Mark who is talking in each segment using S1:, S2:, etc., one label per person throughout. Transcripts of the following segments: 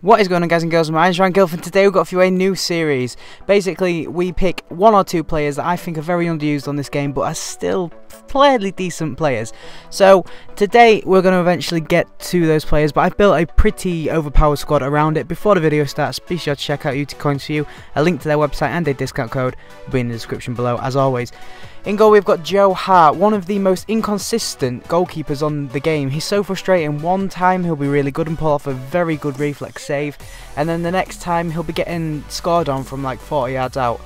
S1: What is going on guys and girls, my name is Ryan Guilford today we've got for you a new series. Basically, we pick one or two players that I think are very underused on this game but are still fairly decent players. So, today we're going to eventually get to those players but I've built a pretty overpowered squad around it. Before the video starts, be sure to check out UT Coins for you. A link to their website and a discount code will be in the description below as always. In goal we've got Joe Hart, one of the most inconsistent goalkeepers on the game. He's so frustrating. One time he'll be really good and pull off a very good reflex save, and then the next time he'll be getting scored on from like 40 yards out.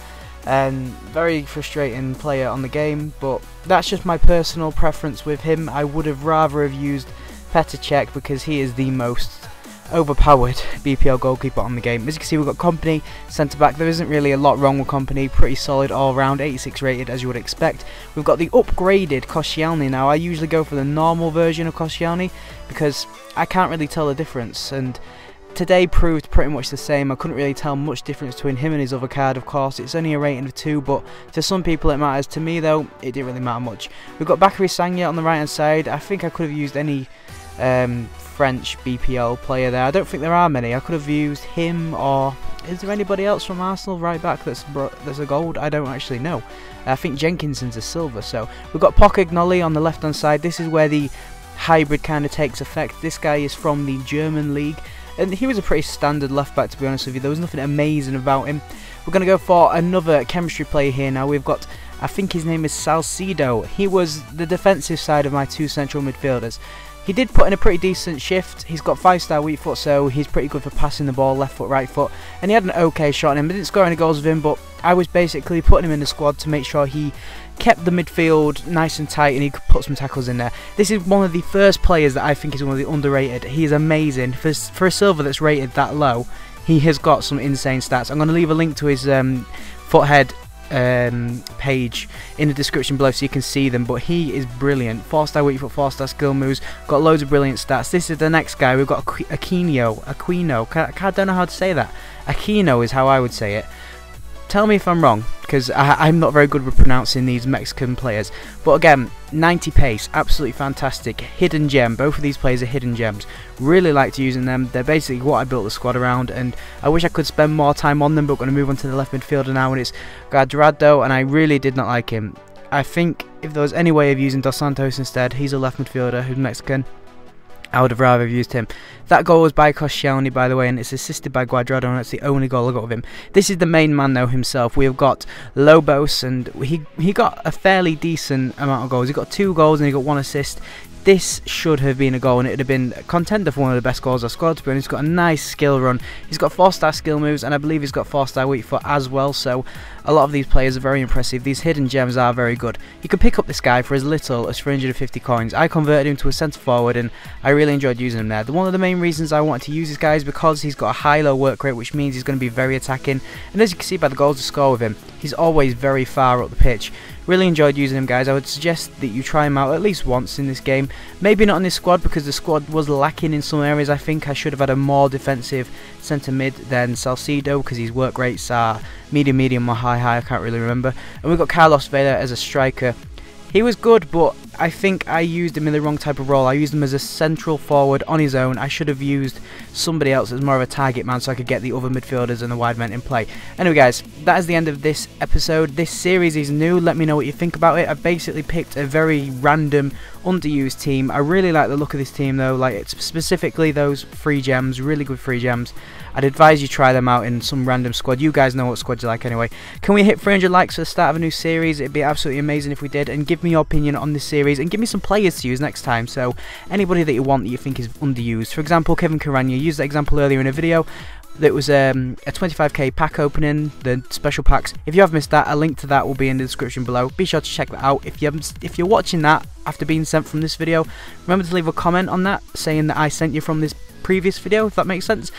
S1: And very frustrating player on the game, but that's just my personal preference with him. I would have rather have used Petr Cech because he is the most overpowered BPL goalkeeper on the game. As you can see, we've got Kompany, centre back. There isn't really a lot wrong with Kompany. Pretty solid all round, 86 rated as you would expect. We've got the upgraded Koscielny now. I usually go for the normal version of Koscielny because I can't really tell the difference. And today proved pretty much the same. I couldn't really tell much difference between him and his other card, of course. It's only a rating of 2, but to some people it matters. To me, though, it didn't really matter much. We've got Bakary Sagna on the right hand side. I think I could have used any um, French BPL player there. I don't think there are many. I could have used him or is there anybody else from Arsenal right back that's that's a gold? I don't actually know. I think Jenkinson's a silver. So we've got Pocognoli on the left hand side. This is where the hybrid kind of takes effect. This guy is from the German league. And he was a pretty standard left back to be honest with you. There was nothing amazing about him. We're going to go for another chemistry player here now. We've got I think his name is Salcido. He was the defensive side of my two central midfielders. He did put in a pretty decent shift. He's got 5 star weak foot, so he's pretty good for passing the ball left foot, right foot. And he had an okay shot on him. I didn't score any goals with him, but I was basically putting him in the squad to make sure he kept the midfield nice and tight and he could put some tackles in there. This is one of the first players that I think is one of the underrated. He is amazing. For, for a silver that's rated that low, he has got some insane stats. I'm going to leave a link to his um, Futhead um, page in the description below so you can see them. But he is brilliant. 4 star weak foot, 4 star skill moves. Got loads of brilliant stats. This is the next guy. We've got Aquino. Aquino. I don't know how to say that. Aquino is how I would say it. Tell me if I'm wrong, because I'm not very good with pronouncing these Mexican players. But again, 90 pace, absolutely fantastic. Hidden gem, both of these players are hidden gems. Really liked using them. They're basically what I built the squad around, and I wish I could spend more time on them, but I'm going to move on to the left midfielder now, and it's Guardado, and I really did not like him. I think if there was any way of using Dos Santos instead, he's a left midfielder who's Mexican. I would have rather used him. That goal was by Koscielny, by the way, and it's assisted by Guardado, and that's the only goal I got of him. This is the main man, though, himself. We have got Lobos, and he he got a fairly decent amount of goals. He got two goals and he got one assist this should have been a goal and it would have been contender for one of the best goals I scored to be honest. He's got a nice skill run. He's got 4 star skill moves and I believe he's got 4 star weak foot as well so a lot of these players are very impressive. These hidden gems are very good. You can pick up this guy for as little as 350 coins. I converted him to a centre forward and I really enjoyed using him there. The, One of the main reasons I wanted to use this guy is because he's got a high low work rate which means he's going to be very attacking and as you can see by the goals to score with him he's always very far up the pitch Really enjoyed using him guys. I would suggest that you try him out at least once in this game. Maybe not in this squad because the squad was lacking in some areas. I think I should have had a more defensive centre mid than Salcido because his work rates are medium, medium or high, high. I can't really remember. And we've got Carlos Vela as a striker. He was good, but I think I used him in the wrong type of role. I used him as a central forward on his own. I should have used somebody else as more of a target man so I could get the other midfielders and the wide men in play. Anyway guys, that is the end of this episode. This series is new. Let me know what you think about it. I've basically picked a very random, underused team. I really like the look of this team though. Like it's specifically those free gems, really good free gems. I'd advise you try them out in some random squad. You guys know what squads you like anyway. Can we hit 300 likes for the start of a new series? It'd be absolutely amazing if we did. And give me your opinion on this series and give me some players to use next time. So anybody that you want that you think is underused. For example, Kevin Kuranyi used that example earlier in a video. That was um, a 25k pack opening, the special packs. If you have missed that, a link to that will be in the description below. Be sure to check that out. If you if you're watching that after being sent from this video, remember to leave a comment on that saying that I sent you from this previous video, if that makes sense.